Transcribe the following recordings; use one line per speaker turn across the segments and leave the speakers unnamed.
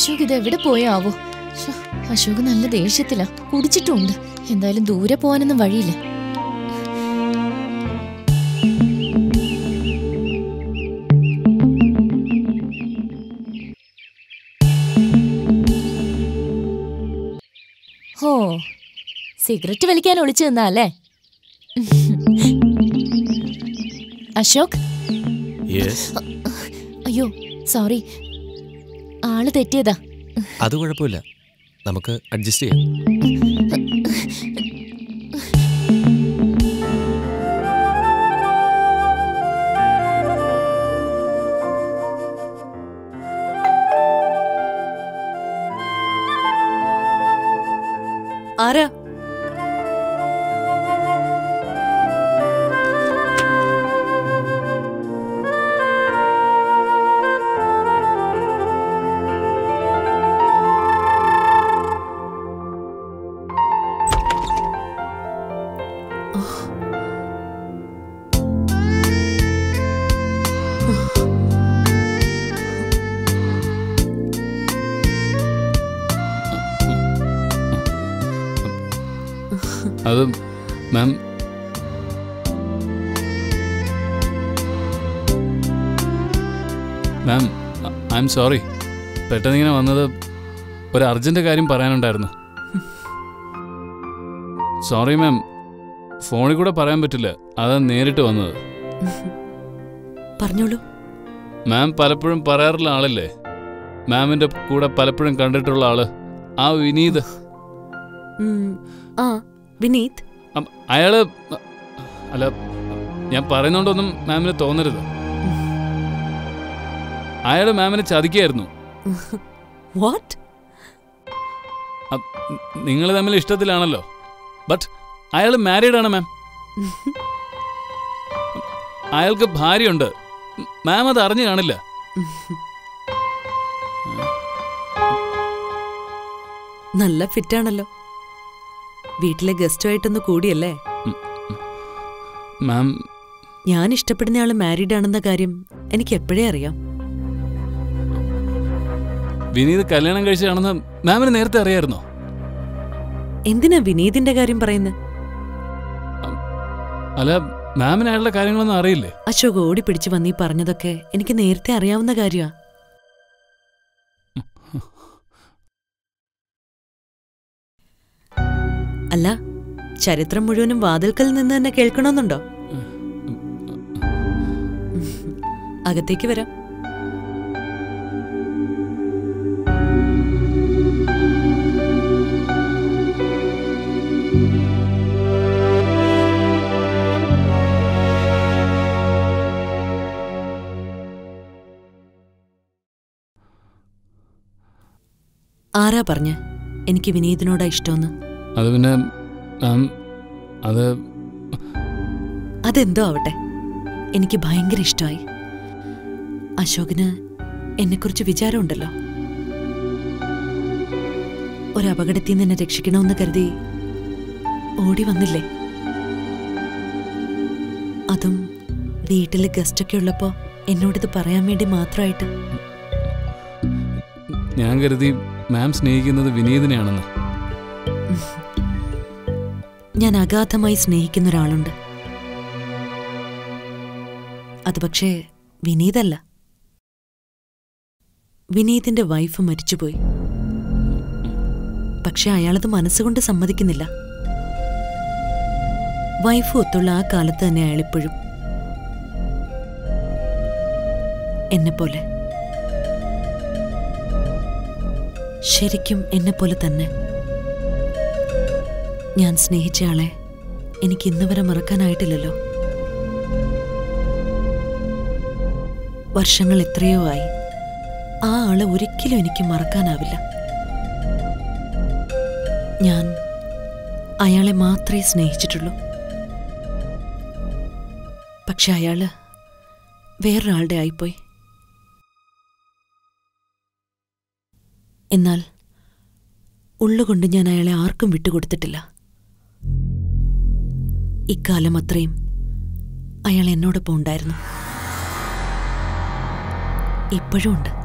അശോക് ഇത് എവിടെ പോയാവോ? അശോക് നല്ല ദേഷ്യത്തിലാ. കുടിച്ചിട്ടുണ്ട്. എന്തായാലും ദൂരെ പോകാനൊന്നും വഴിയില്ല. ഹോ സിഗരറ്റ് വലിക്കാൻ ഒളിച്ചു നിന്നാല്ലേ അശോക്? അയ്യോ സോറി. ആൾ തെറ്റിയതാ.
അത് കുഴപ്പമില്ല. നമുക്ക് അഡ്ജസ്റ്റ് ചെയ്യാം.
അത് ma'am. Ma'am I am sorry പെട്ടെന്ന് ഇങ്ങനെ വന്നത് ഒരു അർജന്റ് കാര്യം പറയാനുണ്ടായിരുന്നു. സോറി മാം ഫോണിൽ കൂടെ പറയാൻ പറ്റില്ല. അതാ നേരിട്ട് വന്നത്.
പറഞ്ഞോളൂ.
മാം പലപ്പോഴും പറയാറുള്ള ആളല്ലേ? മാമിന്റെ കൂടെ പലപ്പോഴും കണ്ടിട്ടുള്ള ആൾ. ആ വിനീത്.
ആ വിനീത്?
അയാൾ അല്ല ഞാൻ പറയുന്നോണ്ടൊന്നും മാമിന് തോന്നരുത്. അയാൾ മാമിനെ ചതിക്കായിരുന്നു.
വാട്ട്
നിങ്ങൾ തമ്മിൽ ഇഷ്ടത്തിലാണല്ലോ. ബട്ട് അയാൾ മാരീഡ് ആണ് മാം അയാൾക്ക് ഭാര്യയുണ്ട്. മാം അത് അറിഞ്ഞു കാണില്ല.
നല്ല ഫിറ്റാണല്ലോ വീട്ടിലെ ഗസ്റ്റുമായിട്ടൊന്ന് കൂടിയല്ലേ?
മാം
ഞാൻ ഇഷ്ടപ്പെടുന്ന ആൾ മാരീഡ് ആണെന്ന കാര്യം എനിക്ക് എപ്പോഴേ അറിയാം.
വിനീത് കല്യാണം കഴിച്ചതാണെന്ന് മാമിന് നേരത്തെ അറിയായിരുന്നോ?
എന്തിനാ വിനീതിന്റെ കാര്യം പറയുന്നത്
അല്ല മാമിന് അയാളുടെ കാര്യങ്ങളൊന്നും അറിയില്ലേ?
അശോക് ഓടി പിടിച്ചു വന്നീ പറഞ്ഞതൊക്കെ എനിക്ക് നേരത്തെ അറിയാവുന്ന കാര്യമാ അല്ല ചരിത്രം മുഴുവനും വാതിൽക്കൽ നിന്ന് തന്നെ കേൾക്കണമെന്നുണ്ടോ? അകത്തേക്ക് വരാം. ആരാ പറഞ്ഞ് എനിക്ക് വിനീതിനോടാ ഇഷ്ടമെന്ന്?
അത് പിന്നെ അത്
അതെന്തോ ആവട്ടെ. എനിക്ക് ഭയങ്കര ഇഷ്ടമായി. അശോകിന് എന്നെക്കുറിച്ച് വിചാരമുണ്ടല്ലോ. ഒരപകടത്തിൽ നിന്ന് എന്നെ രക്ഷിക്കണമെന്ന് കരുതി ഓടി വന്നില്ലേ? അതും വീട്ടിൽ ഗസ്റ്റൊക്കെ ഉള്ളപ്പോ എന്നോടിത് പറയാൻ വേണ്ടി മാത്രമായിട്ട്.
ഞാൻ കരുതി മാം സ്നേഹിക്കുന്നത് വിനീതിനെയാണെന്ന്.
ഞാൻ അഗാധമായി സ്നേഹിക്കുന്ന ഒരാളുണ്ട്. അത് പക്ഷേ വിനീതല്ല. വിനീതിന്റെ വൈഫ് മരിച്ചുപോയി. പക്ഷെ അയാളത് മനസ്സുകൊണ്ട് സമ്മതിക്കുന്നില്ല. വൈഫ് ഒത്തുള്ള ആ കാലത്ത് തന്നെ അയാളിപ്പോഴും എന്നെപ്പോലെ ശരിക്കും എന്നെപ്പോലെ തന്നെ. ഞാൻ സ്നേഹിച്ചയാളെ എനിക്ക് ഇന്ന് വരെ മറക്കാനായിട്ടില്ലല്ലോ. വർഷങ്ങൾ എത്രയോ ആയി. ആ ആളെ ഒരിക്കലും എനിക്ക് മറക്കാനാവില്ല. ഞാൻ അയാളെ മാത്രമേ സ്നേഹിച്ചിട്ടുള്ളൂ. പക്ഷെ അയാൾ വേറൊരാളുടെ ആയിപ്പോയി. എന്നാൽ ഉള്ളുകൊണ്ട് ഞാൻ അയാളെ ആർക്കും വിട്ടുകൊടുത്തിട്ടില്ല. ഇക്കാലം അത്രയും അയാൾ എന്നോടൊപ്പം ഉണ്ടായിരുന്നു. ഇപ്പോഴും ഉണ്ട്.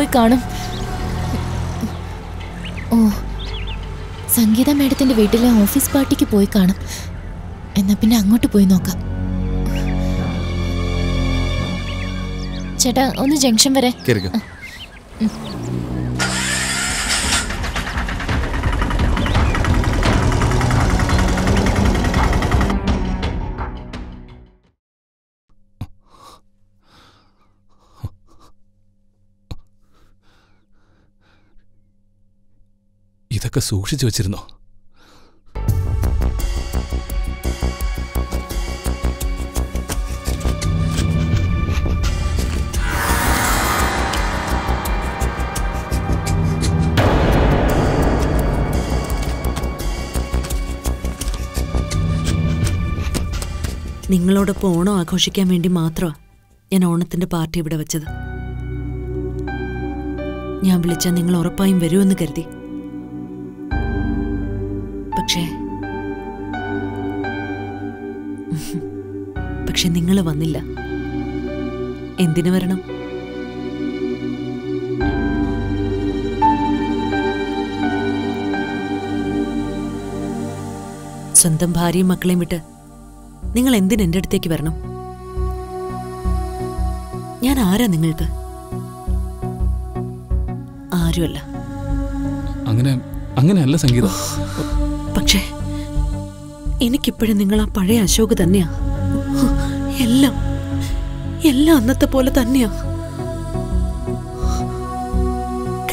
പോയി കാണും. ഓ സംഗീത മേഡത്തിന്റെ വീട്ടിലെ ഓഫീസ് പാർട്ടിക്ക് പോയി കാണും. എന്നാ പിന്നെ അങ്ങോട്ട് പോയി നോക്കാം. ചേട്ടാ ഒന്ന് ജംഗ്ഷൻ വരെ.
ഇതൊക്കെ സൂക്ഷിച്ചു വെച്ചിരുന്നോ?
നിങ്ങളോടൊപ്പം ഓണം ആഘോഷിക്കാൻ വേണ്ടി മാത്രമാ ഞാൻ ഓണത്തിന്റെ പാർട്ടി ഇവിടെ വെച്ചത്. ഞാൻ വിളിച്ചാൽ നിങ്ങൾ ഉറപ്പായും വരുമെന്ന് കരുതി. പക്ഷെ നിങ്ങൾ വന്നില്ല. എന്തിനു വരണം? സ്വന്തം ഭാര്യയും മക്കളെയും വിട്ട് നിങ്ങൾ എന്തിന് എന്റെ അടുത്തേക്ക് വരണം? ഞാൻ ആരാ നിങ്ങൾക്ക്? ആരുമല്ല.
അങ്ങനെ അങ്ങനെയല്ല സംഗീത.
പക്ഷേ എനിക്കിപ്പോഴും നിങ്ങൾ ആ പഴയ അശോക് തന്നെയാ. എല്ലാം എല്ലാം അന്നത്തെ പോലെ തന്നെയാ.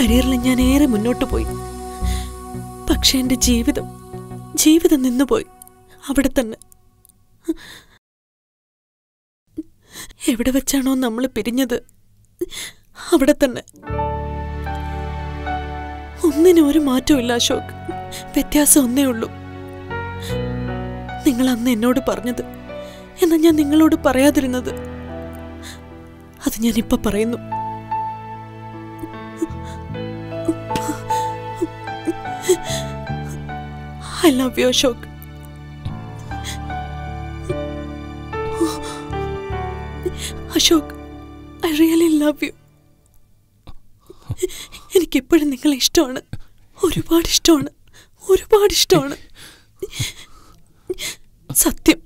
കരിയറിൽ ഞാൻ ഏറെ മുന്നോട്ട് പോയി. പക്ഷെ എന്റെ ജീവിതം ജീവിതം നിന്നുപോയി. അവിടെ തന്നെ. എവിടെ വെച്ചാണോ നമ്മൾ പിരിഞ്ഞത്? അവിടെ തന്നെ. ഒന്നിനും ഒരു മാറ്റവും ഇല്ല അശോക്. വ്യത്യാസം ഒന്നേ ഉള്ളൂ. നിങ്ങൾ അന്ന് എന്നോട് പറഞ്ഞത് എന്നാ ഞാൻ നിങ്ങളോട് പറയാതിരുന്നത്. അത് ഞാൻ ഇപ്പൊ പറയുന്നു. I love you Ashok Ashok I really love you എനിക്കെപ്പോഴും നിങ്ങളെ ഇഷ്ടമാണ്. ഒരുപാട് ഇഷ്ടമാണ്. ഒരുപാട് ഇഷ്ടമാണ്. സത്യം.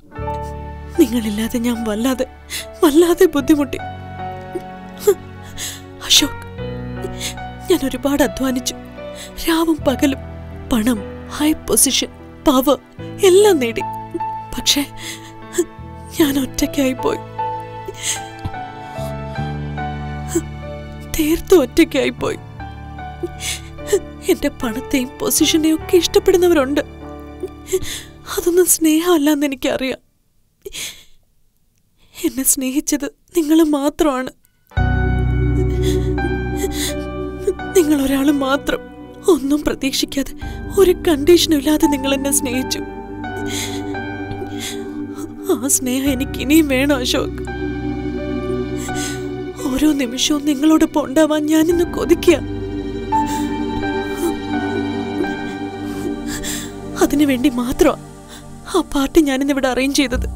നിങ്ങളില്ലാതെ ഞാൻ വല്ലാതെ വല്ലാതെ ബുദ്ധിമുട്ടി. അശോക് ഞാൻ ഒരുപാട് അധ്വാനിച്ചു. രാവും പകലും പണം ഹൈ പൊസിഷൻ പവർ എല്ലാം നേടി. പക്ഷേ ഞാൻ ഒറ്റയ്ക്കായി പോയി. തീർത്തും ഒറ്റയ്ക്കായി പോയി. എന്റെ പണത്തെയും പൊസിഷനെയും ഒക്കെ ഇഷ്ടപ്പെടുന്നവരുണ്ട്. അതൊന്നും സ്നേഹമല്ലെന്ന് എനിക്കറിയാം. എന്നെ സ്നേഹിച്ചത് നിങ്ങൾ മാത്രമാണ്. നിങ്ങൾ ഒരാൾ മാത്രം. ഒന്നും പ്രതീക്ഷിക്കാതെ ഒരു കണ്ടീഷനും ഇല്ലാതെ നിങ്ങൾ എന്നെ സ്നേഹിച്ചു. ആ സ്നേഹം എനിക്ക് ഇനിയും വേണം അശോക്. ഓരോ നിമിഷവും നിങ്ങളോടൊപ്പം ഉണ്ടാവാൻ ഞാനിന്ന് കൊതിക്കുക. അതിനുവേണ്ടി മാത്രമാണ് ആ പാർട്ടി ഞാനിന്നിവിടെ അറേഞ്ച് ചെയ്തത്.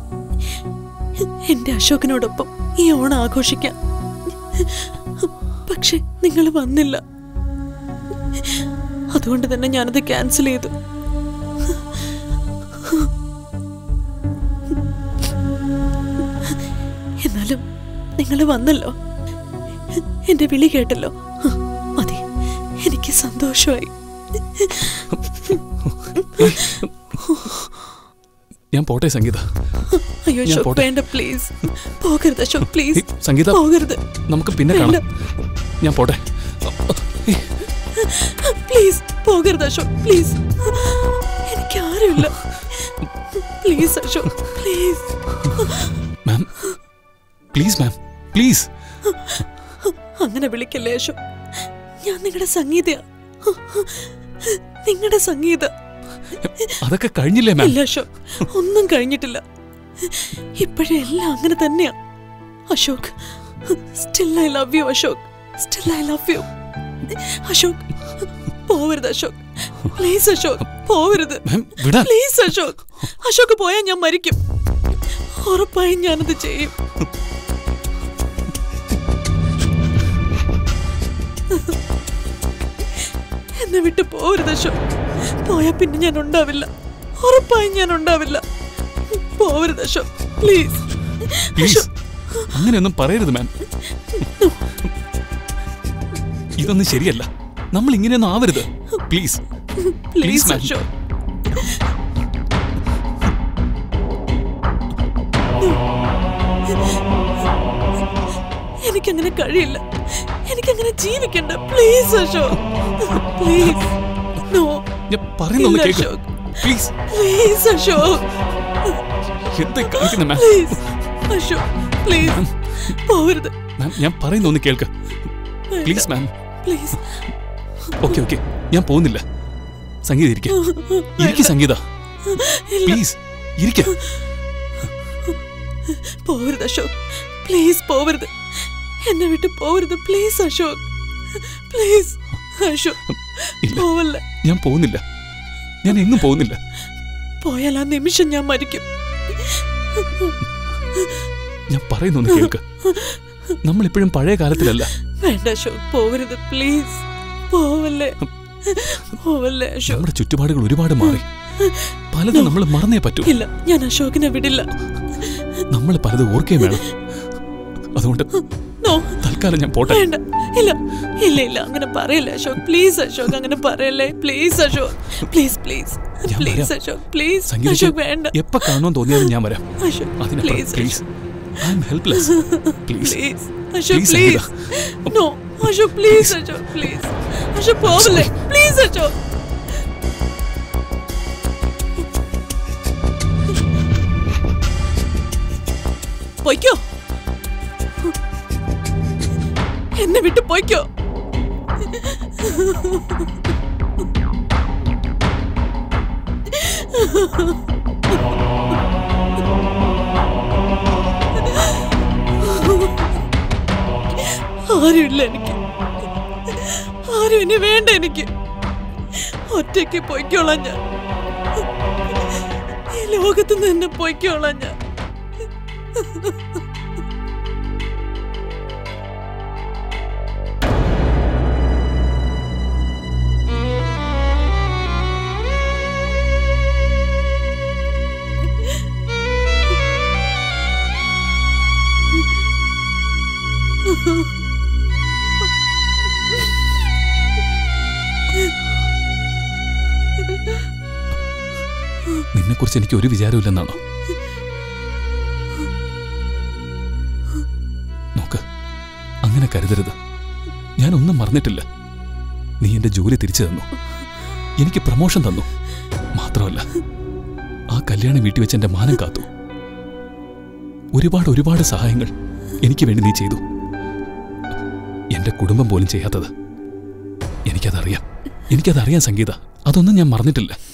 എന്റെ അശോകനോടൊപ്പം ഈ ഓണം ആഘോഷിക്കാം. പക്ഷെ നിങ്ങൾ വന്നില്ല. അതുകൊണ്ട് തന്നെ ഞാനത് ക്യാൻസൽ ചെയ്തു. എന്നാലും നിങ്ങൾ വന്നല്ലോ. എന്റെ വിളി കേട്ടല്ലോ. മതി എനിക്ക് സന്തോഷമായി.
ഞാൻ പോട്ടെ സംഗീത.
അയ്യോ
ഞാൻ
അശോക് വേണ്ട പ്ലീസ് പോകരുത് അശോക് പ്ലീസ്
സംഗീത
പോകരുത്.
നമുക്ക് പിന്നെ കാണാം. ഞാൻ പോട്ടെ.
പ്ലീസ് പോകരുത് അശോക് പ്ലീസ് എനിക്ക് ആരുമില്ല. Please Ashok please
ma'am please ma'am please
അങ്ങനെ വിളിക്കല്ലേ അശോക്? ഞാൻ നിങ്ങളുടെ സംഗീതയാ. നിങ്ങളുടെ സംഗീത.
അതൊക്കെ കഴിഞ്ഞില്ലേ മാം
ഇല്ല അശോക്. ഒന്നും കഴിഞ്ഞിട്ടില്ല. ഇപ്പോഴും എല്ലാം അങ്ങനെ തന്നെയാ. Ashok still I love you Ashok. Still I love you Ashok പോവരുത് അശോക്. പ്ലീസ് അശോക് പോവരുത്. പ്ലീസ് അശോക്. അശോക് പോയാൽ ഞാൻ മരിക്കും. ഉറപ്പായും ഞാനത് ചെയ്യും. വിട്ട് പോരുത് അശോക് പോയാ പിന്നെ ഞാൻ ഉണ്ടാവില്ല. ഉറപ്പായി ഞാൻ ഉണ്ടാവില്ല. പോവരുത് അശോക് പ്ലീസ്.
അങ്ങനെയൊന്നും പറയരുത് മാം ഇതൊന്നും ശരിയല്ല. നമ്മൾ ഇങ്ങനെയൊന്നും ആവരുത്. പ്ലീസ്.
പ്ലീസ്. അശോക് എനിക്കങ്ങനെ കഴിയില്ല. എനിക്കങ്ങനെ ജീവിക്കണ്ട. പ്ലീസ് അശോക് പ്ലീസ് നോ
ഞാൻ കേക്ക്.
അശോക്.
Please
please Ashok.
എന്താ കാണിക്കുന്ന മാം?
പ്ലീസ് അശോക് പ്ലീസ് പോവരുത്.
മാം ഞാൻ പറയുന്നൊന്ന് കേൾക്ക്. Please ma'am.
Please
okay okay ഞാൻ പോകുന്നില്ല. സംഗീത ഇരിക്ക. ഇരിക്ക സംഗീത. പ്ലീസ് ഇരിക്ക.
പോവരുത് അശോക്. പ്ലീസ് പോവരുത്. എന്നെ വിട്ട് പോവരുത്. പ്ലീസ് അശോക്. പ്ലീസ് അശോക്. പോവല്ല.
ഞാൻ പോകുന്നില്ല. ഞാൻ എങ്ങും പോകുന്നില്ല.
പോയാൽ ആ നിമിഷം ഞാൻ മരിക്കും.
ഞാൻ പറയുന്നൊന്ന് കേൾക്ക്. നമ്മൾ ഇപ്പോഴും പഴയ കാലത്തിലല്ല.
വേണ്ട അശോക്. പോവരുത്. പ്ലീസ് പോവല്ലേ. പോവല്ലേ അശോക്.
നമ്മുടെ ചുറ്റുപാടുകൾ ഒരുപാട് മാറി. പലതും നമ്മൾ മറന്നേ പറ്റൂ.
ഇല്ല ഞാൻ അശോകിനെ വിടില്ല.
നമ്മൾ പലതും ഓർക്കുകയും വേണം. അതുകൊണ്ട് തൽക്കാലം ഞാൻ പോട്ടെ.
വേണ്ട. ഇല്ല ഇല്ല ഇല്ല. അങ്ങനെ പറയല്ല അശോക്? പ്ലീസ് അശോക് അങ്ങനെ പറയല്ലേ? Please Ashok. Please please please. Ashok please Ashok വേണ്ട.
എപ്പോ കാണുമെന്ന് തോന്നിയാലും ഞാൻ വരാം. അതിനപ്പുറം
please
please I am helpless please
please Ashok please no Ashok please Ashok please Ashok പോവല്ലേ? പ്ലീസ് അശോക്. പൊയ്ക്കോ? എന്നെ വിട്ടു പോയിക്കോ. ആരുമില്ല എനിക്ക്. ആരും ഇനി വേണ്ട എനിക്ക്. ഒറ്റയ്ക്ക് പൊയ്ക്കോളാം ഞാൻ. ഈ ലോകത്ത് എന്നെ പൊയ്ക്കോളാം ഞാൻ.
നിന്നെക്കുറിച്ച് എനിക്ക് ഒരു വിചാരമില്ലെന്നാണോ നോക്ക് അങ്ങനെ കരുതരുത്. ഞാനൊന്നും മറന്നിട്ടില്ല. നീ എന്റെ ജോലി തിരിച്ചു തന്നു. എനിക്ക് പ്രമോഷൻ തന്നു. മാത്രമല്ല ആ കല്യാണം വീട്ടിൽ വെച്ച് എന്റെ മാനം കാത്തു. ഒരുപാട് ഒരുപാട് സഹായങ്ങൾ എനിക്ക് വേണ്ടി നീ ചെയ്തു. എന്റെ കുടുംബം പോലും ചെയ്യാത്തത് എനിക്കതറിയാം. എനിക്കതറിയാം സംഗീത. അതൊന്നും ഞാൻ മറന്നിട്ടില്ല.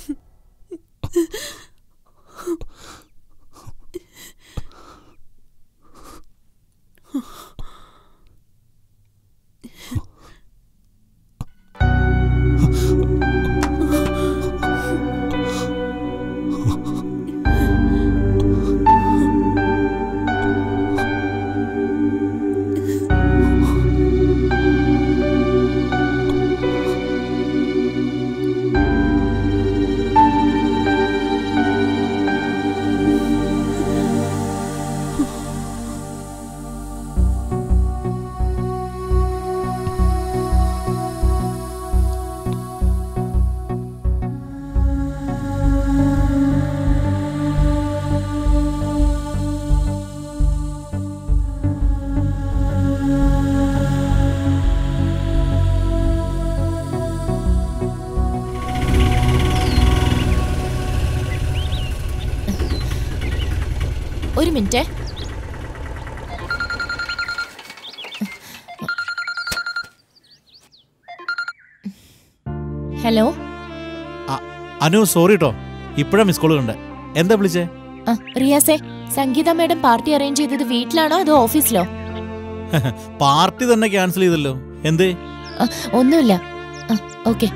മിനിറ്റ്. ഹലോ?
അനു സോറി കേട്ടോ ഇപ്പോഴാ മിസ് കോൾ കണ്ടേ. എന്താ വിളിച്ചേ?
റിയാസെ സംഗീത മാഡം പാർട്ടി അറേഞ്ച് ചെയ്തത് വീട്ടിലാണോ അതോ ഓഫീസിലോ?
പാർട്ടി തന്നെ ക്യാൻസൽ ചെയ്തല്ലോ. എന്തേ?
ഒന്നുമില്ല. ഓക്കെ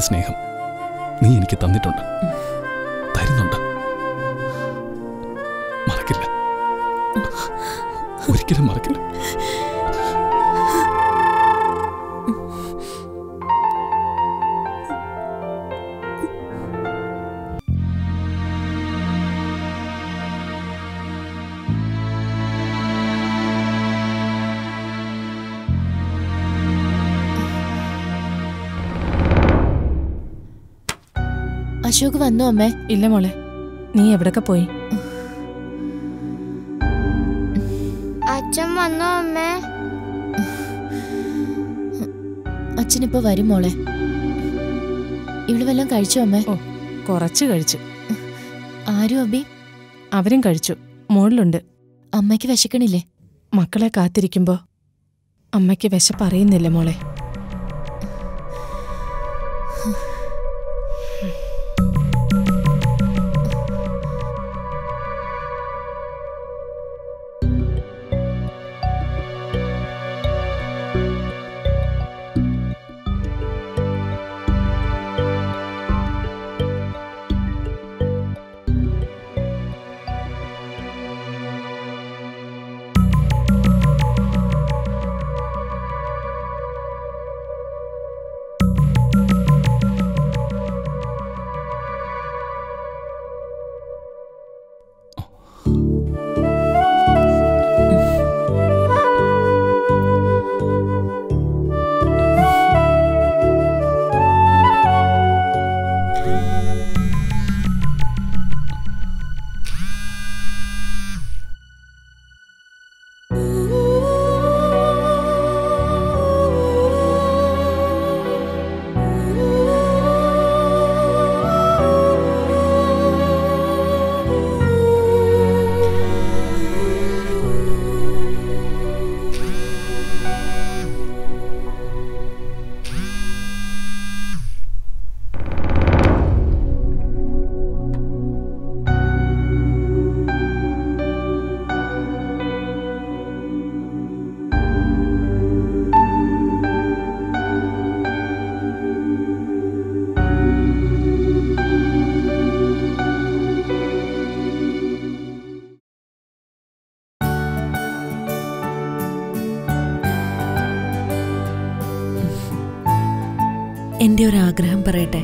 തന്നിട്ടില്ലാത്ത സ്നേഹം. നീ എനിക്ക് തന്നിട്ടുണ്ട്. തരുന്നുണ്ട്. മറക്കില്ല. ഒരിക്കലും മറക്കില്ല.
അശോക് വന്നു അമ്മേ?
ഇല്ല മോളെ. നീ എവിടൊക്കെ പോയി?
അച്ഛൻ വന്നു അമ്മേ?
അച്ഛനിപ്പോ വരും മോളെ. ഇവിടെ വല്ലതും കഴിച്ചോ അമ്മേ?
ഓ കുറച്ച് കഴിച്ചു.
ആരും അബി?
അവരും കഴിച്ചു. മോളിലുണ്ട്.
അമ്മയ്ക്ക് വിശക്കണില്ലേ?
മക്കളെ കാത്തിരിക്കുമ്പോ അമ്മയ്ക്ക് വിശപ്പ് അറിയുന്നില്ല മോളെ?
പറയട്ടെ?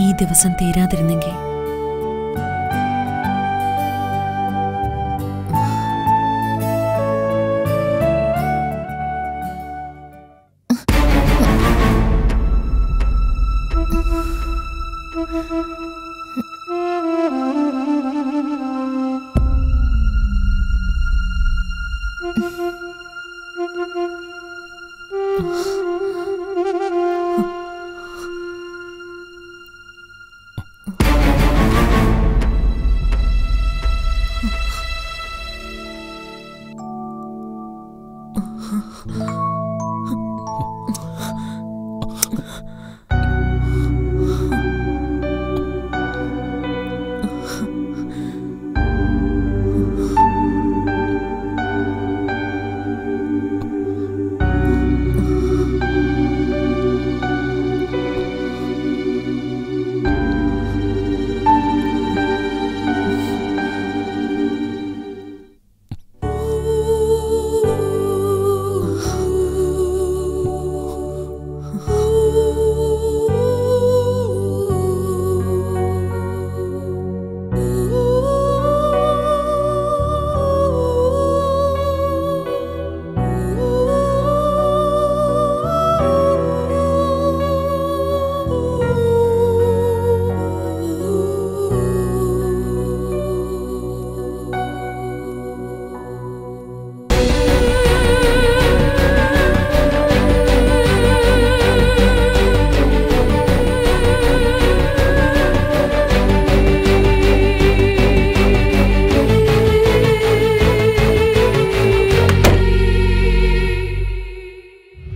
ഈ ദിവസം തീരാതിരുന്നെങ്കിൽ Huh?